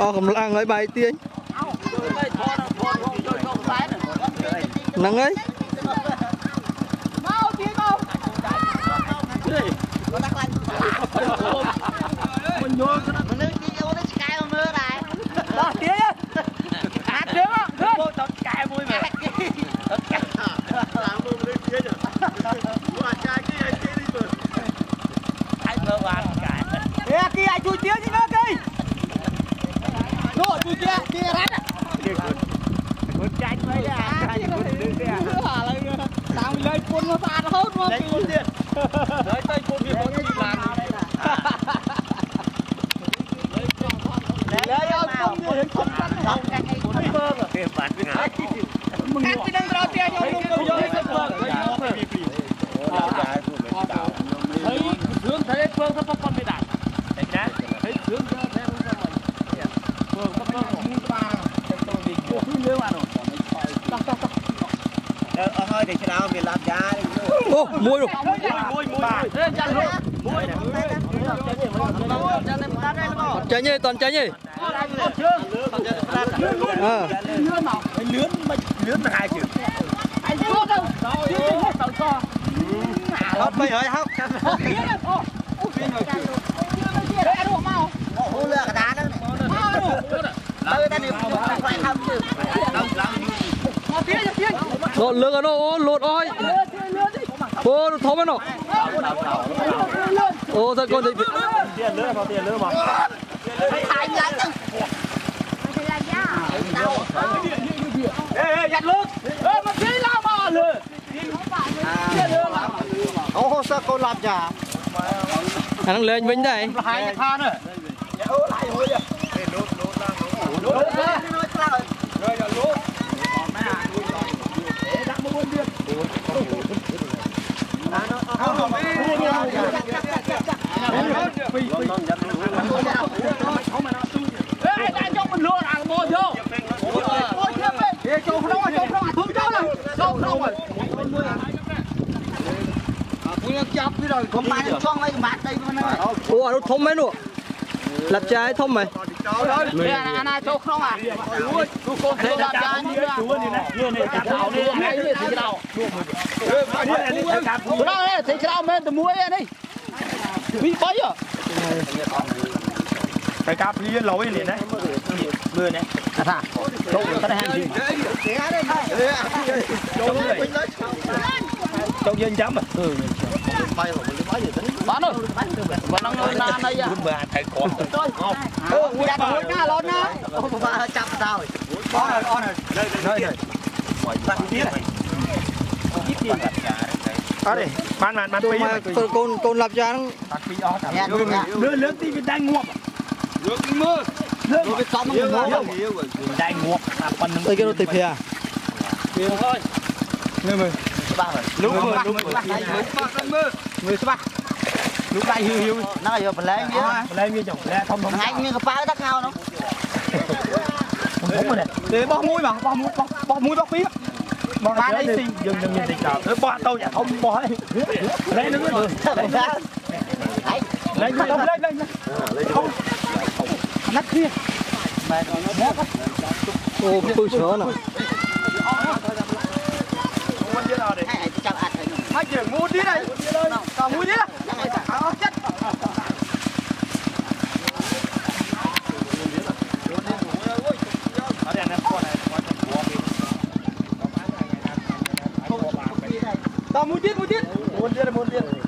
អស់កម្លាំងហើយបាយទាញហ្នឹងហើយមកទៀតមកមិនយល់មនុស្សទីអូ kia kia rách á cuốn chanh mấy à chanh cuốn đứa kia tao lên cuốn nó ta nó hốt luôn cuốn điện đấy tay cuốn thì có gì làm lấy ông không có đến không bắt không cái cái cuốn bơm à cái bản cái cái đang ra tia nhau luôn không vô cái bơm thấy hướng thấy bơm nó hơi thì cái nào mình làm giá ô mui rồi mui mui mui chạy nhỉ toàn chạy nhỉ. À. Lướn lướn hai chữ. Hết bây hỡi hóc lột lương ở đâu? Lột ôi. Ô thấu bên nó ô thôi con thì tiền lưỡi mà tiền lưỡi mà Ê, giặt lưỡi Ê, mà chí lao mà lưỡi Ông hồ sơ con làm chả Hắn lên Vinh đây. Hai nhà than rồi Dạ, ô lại hồi vậy เฮ้ยได้ยกมันลวนอ่างโมโยโอ้ยโอ้ยเทียบเลยเฮ้ยโจเข้าอ่ะโจเข้าอ่ะทุ่มโจเลยโจเข้าอ่ะ នេះនេះចាប់ដោនេះនេះទីដោដួមួយនេះនេះចាប់ដោនេះទីដោមែនតែមួយនេះពីបីហ៎តែកាព្រៀនលយនេះណាមើលនេះអាថាចូលទៅហាងទីចូលចូលយើងចាំអឺបាយរបស់យើងបាយទៅបានអើបានងណាណាយ៉ាបាទថៃគាត់ទៅអូចាប់មួយណាឡូនណាអូបាទចាប់តោបងអត់អត់លើលើ អត់ទេបានបានបាន ចូល ពីរ មកកូនកូនឡាប់ចាហ្នឹង បាត់ពីរអស់តែ យ៉ាត់មួយណា លើលើកទីវាដៃងាប់លើកមើលលើកវាសំនឹងងាប់ដៃងាប់អាប៉ុណ្្នឹង អីគេនោះទីភា មើលមើលច្បាស់លោកមើលលោកមើលដៃមើលច្បាស់មើលមើលច្បាស់លោកដៃហ៊ីវហ៊ីវ ហ្នឹងយកប្រឡែងវា ម្លែងវាចុះម្លែងធំធំ ថ្ងៃមានកប៉ៅទៅខោនោះ ធំហ្នឹងទេបោះមួយបងបោះមួយបោះបោះមួយបោះពីរបោះបានអីស៊ីយើងនឹងមានតិចដល់បោះតូចអាធំបោះហើយលែងនឹ Đúng rồi nè. Để bó mũi mà, bó mũi, bó, bó mũi bó phí. Bó ba đây xin dừng dừng dừng dừng trời. Bó tao nhà không bó. Lấy đứng lên. Lấy lên lên lên. Không. Nắt kia. Mẹ nó nát. Ô tôi sợ nè. Hai chừng mua đi đây. Còn mua đi đó. Chết. Tamam mudir mudir. Mudir mudir.